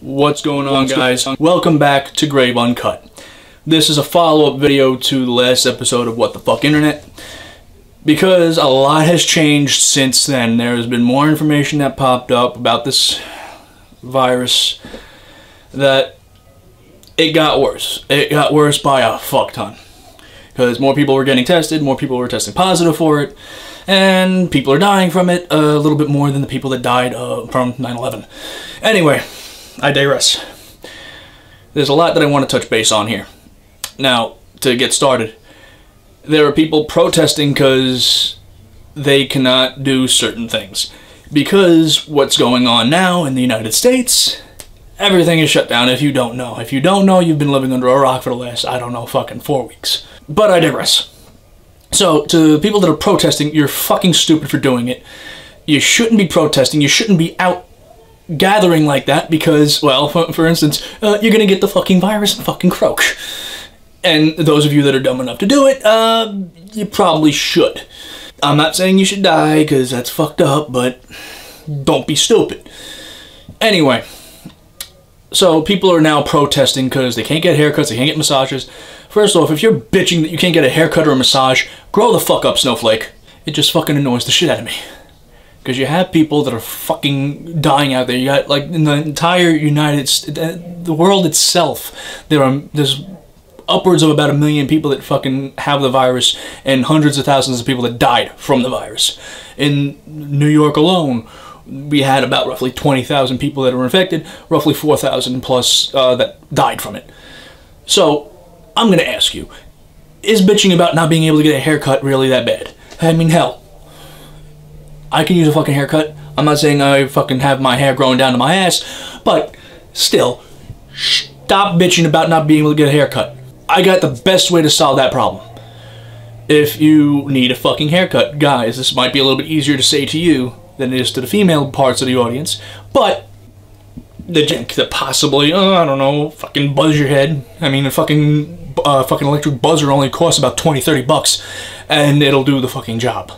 What's going on, guys? Welcome back to Grave Uncut. This is a follow-up video to the last episode of What the Fuck Internet. Because a lot has changed since then. There has been more information that popped up about this virus that it got worse. It got worse by a fuck ton. Because more people were getting tested, more people were testing positive for it, and people are dying from it a little bit more than the people that died uh, from 9-11. Anyway, I digress. There's a lot that I want to touch base on here. Now, to get started, there are people protesting because they cannot do certain things. Because what's going on now in the United States, everything is shut down if you don't know. If you don't know, you've been living under a rock for the last, I don't know, fucking four weeks. But I digress. So, to people that are protesting, you're fucking stupid for doing it. You shouldn't be protesting. You shouldn't be out gathering like that because, well, for, for instance, uh, you're gonna get the fucking virus and fucking croak. And those of you that are dumb enough to do it, uh, you probably should. I'm not saying you should die because that's fucked up, but don't be stupid. Anyway, so people are now protesting because they can't get haircuts, they can't get massages. First off, if you're bitching that you can't get a haircut or a massage, grow the fuck up, Snowflake. It just fucking annoys the shit out of me because you have people that are fucking dying out there. You got like in the entire United, the world itself, there are there's upwards of about a million people that fucking have the virus, and hundreds of thousands of people that died from the virus. In New York alone, we had about roughly 20,000 people that were infected, roughly 4,000 plus uh, that died from it. So, I'm gonna ask you, is bitching about not being able to get a haircut really that bad? I mean, hell, I can use a fucking haircut. I'm not saying I fucking have my hair growing down to my ass, but still, stop bitching about not being able to get a haircut. I got the best way to solve that problem. If you need a fucking haircut, guys, this might be a little bit easier to say to you than it is to the female parts of the audience, but the that possibly, uh, I don't know, fucking buzz your head. I mean, a fucking, uh, fucking electric buzzer only costs about 20, 30 bucks, and it'll do the fucking job.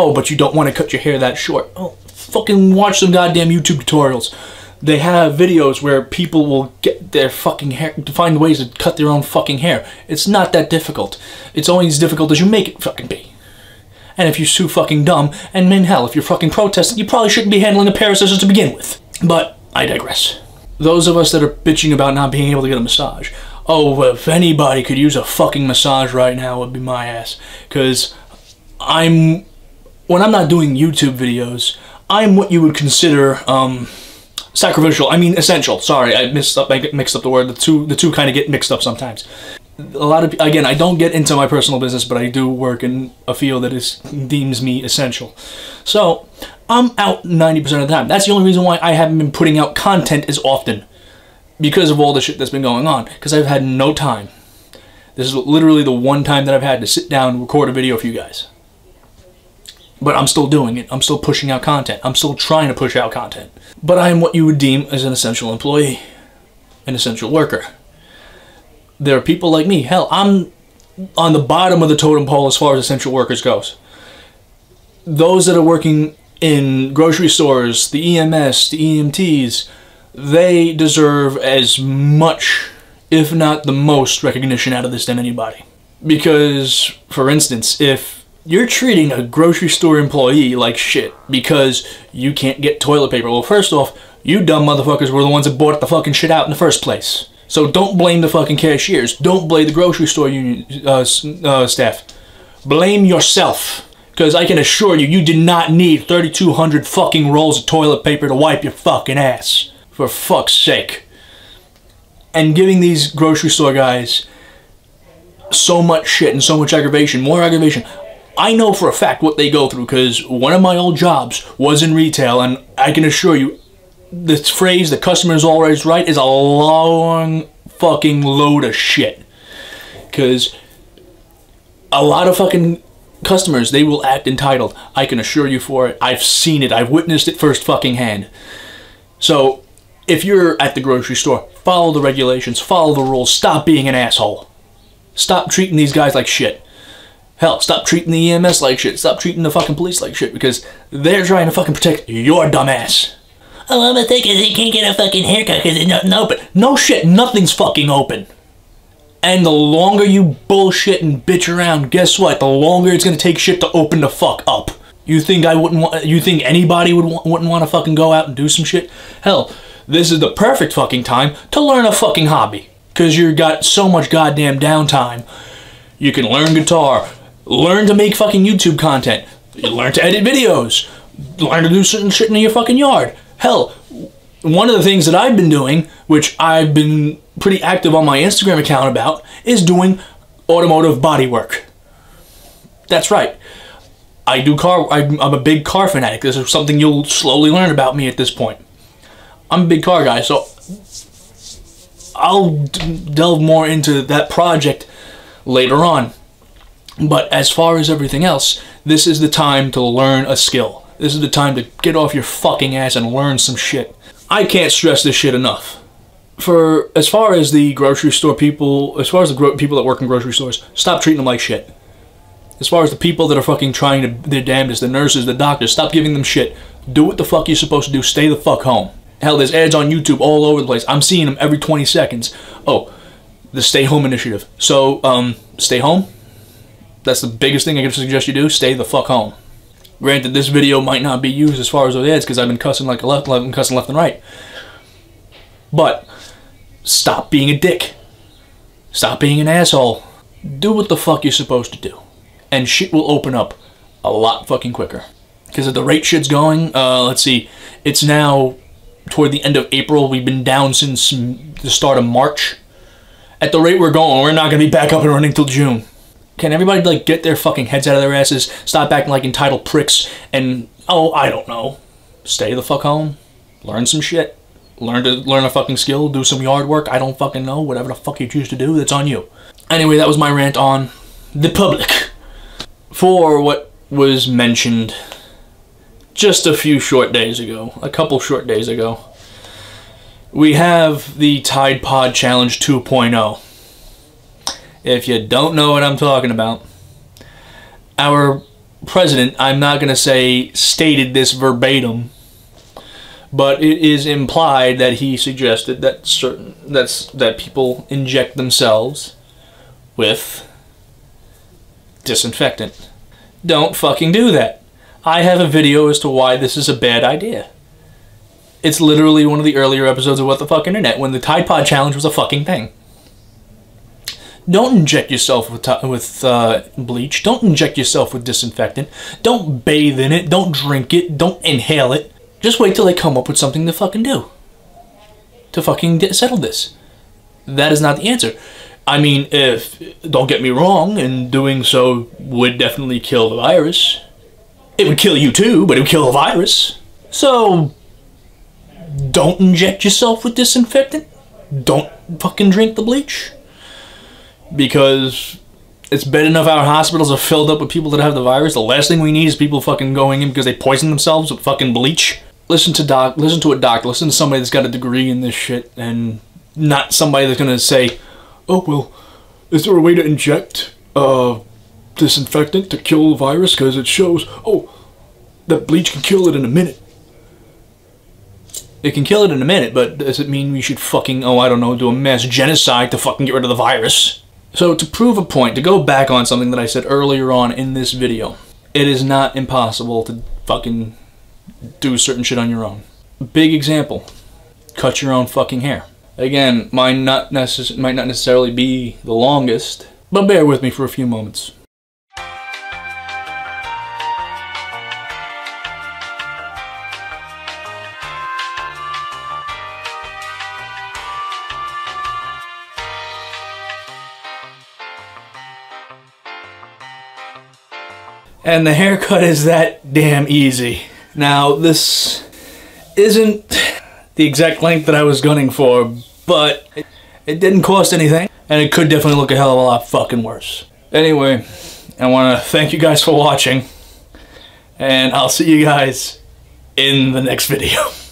Oh, but you don't want to cut your hair that short. Oh, fucking watch some goddamn YouTube tutorials. They have videos where people will get their fucking hair, to find ways to cut their own fucking hair. It's not that difficult. It's only as difficult as you make it fucking be. And if you're too fucking dumb, and in hell, if you're fucking protesting, you probably shouldn't be handling a pair of scissors to begin with. But, I digress. Those of us that are bitching about not being able to get a massage, oh, if anybody could use a fucking massage right now, it would be my ass. Because I'm when I'm not doing YouTube videos, I'm what you would consider um, sacrificial. I mean essential. Sorry, I mixed up. I mixed up the word. The two the two kind of get mixed up sometimes. A lot of again, I don't get into my personal business, but I do work in a field that is deems me essential. So I'm out 90% of the time. That's the only reason why I haven't been putting out content as often because of all the shit that's been going on. Because I've had no time. This is literally the one time that I've had to sit down and record a video for you guys. But I'm still doing it. I'm still pushing out content. I'm still trying to push out content. But I am what you would deem as an essential employee, an essential worker. There are people like me. Hell, I'm on the bottom of the totem pole as far as essential workers goes. Those that are working in grocery stores, the EMS, the EMTs, they deserve as much, if not the most, recognition out of this than anybody. Because, for instance, if you're treating a grocery store employee like shit because you can't get toilet paper. Well, first off, you dumb motherfuckers were the ones that bought the fucking shit out in the first place. So don't blame the fucking cashiers. Don't blame the grocery store union uh, uh, staff. Blame yourself. Because I can assure you, you did not need 3,200 fucking rolls of toilet paper to wipe your fucking ass. For fuck's sake. And giving these grocery store guys so much shit and so much aggravation, more aggravation. I know for a fact what they go through because one of my old jobs was in retail, and I can assure you, this phrase, the customer is always right, is a long fucking load of shit. Because a lot of fucking customers, they will act entitled. I can assure you for it. I've seen it. I've witnessed it first fucking hand. So, if you're at the grocery store, follow the regulations, follow the rules, stop being an asshole. Stop treating these guys like shit. Hell, stop treating the EMS like shit. Stop treating the fucking police like shit because they're trying to fucking protect your dumbass. Oh, I'm gonna take it. They can't get a fucking haircut because it's nothing open. No shit, nothing's fucking open. And the longer you bullshit and bitch around, guess what? The longer it's gonna take shit to open the fuck up. You think I wouldn't want? You think anybody would wouldn't want to fucking go out and do some shit? Hell, this is the perfect fucking time to learn a fucking hobby. Cause you got so much goddamn downtime. You can learn guitar, learn to make fucking YouTube content, learn to edit videos, learn to do certain shit in your fucking yard. Hell, one of the things that I've been doing, which I've been pretty active on my Instagram account about, is doing automotive body work. That's right. I do car. I'm, I'm a big car fanatic. This is something you'll slowly learn about me at this point. I'm a big car guy, so I'll delve more into that project later on. But as far as everything else, this is the time to learn a skill. This is the time to get off your fucking ass and learn some shit. I can't stress this shit enough. For as far as the grocery store people, as far as the people that work in grocery stores, stop treating them like shit. As far as the people that are fucking trying to, their damnedest, the nurses, the doctors, stop giving them shit. Do what the fuck you're supposed to do. Stay the fuck home. Hell, there's ads on YouTube all over the place. I'm seeing them every 20 seconds. Oh, the Stay Home Initiative. So, um, stay home. That's the biggest thing I can suggest you do. Stay the fuck home. Granted, this video might not be used as far as those ads because I've been cussing like a left, been cussing left and right. But stop being a dick. Stop being an asshole. Do what the fuck you're supposed to do, and shit will open up a lot fucking quicker. Because at the rate shit's going, uh, let's see, it's now toward the end of April. We've been down since the start of March. At the rate we're going, we're not gonna be back up and running till June. Can everybody like get their fucking heads out of their asses, stop acting like entitled pricks, and oh, I don't know, stay the fuck home, learn some shit, learn to learn a fucking skill, do some yard work. I don't fucking know, whatever the fuck you choose to do, that's on you. Anyway, that was my rant on the public. For what was mentioned just a few short days ago, a couple short days ago, we have the Tide Pod Challenge 2.0. If you don't know what I'm talking about, our president, I'm not going to say stated this verbatim, but it is implied that he suggested that certain that's that people inject themselves with disinfectant. Don't fucking do that. I have a video as to why this is a bad idea. It's literally one of the earlier episodes of What the Fuck Internet when the Tide Pod Challenge was a fucking thing. Don't inject yourself with with uh, bleach. Don't inject yourself with disinfectant. Don't bathe in it. Don't drink it. Don't inhale it. Just wait till they come up with something to fucking do. To fucking settle this. That is not the answer. I mean, if, don't get me wrong, and doing so would definitely kill the virus. It would kill you too, but it would kill the virus. So, don't inject yourself with disinfectant. Don't fucking drink the bleach because it's bad enough our hospitals are filled up with people that have the virus. The last thing we need is people fucking going in because they poison themselves with fucking bleach. Listen to doc. Listen to a doctor. Listen to somebody that's got a degree in this shit, and not somebody that's gonna say, "Oh well, is there a way to inject uh, disinfectant to kill the virus? Because it shows, oh, that bleach can kill it in a minute." It can kill it in a minute, but does it mean we should fucking, oh, I don't know, do a mass genocide to fucking get rid of the virus? So to prove a point, to go back on something that I said earlier on in this video, it is not impossible to fucking do certain shit on your own. Big example, cut your own fucking hair. Again, might not, necess might not necessarily be the longest, but bear with me for a few moments. And the haircut is that damn easy. Now, this isn't the exact length that I was gunning for, but it, didn't cost anything, and it could definitely look a hell of a lot fucking worse. Anyway, I want to thank you guys for watching, and I'll see you guys in the next video.